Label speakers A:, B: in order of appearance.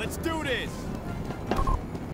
A: Let's do this!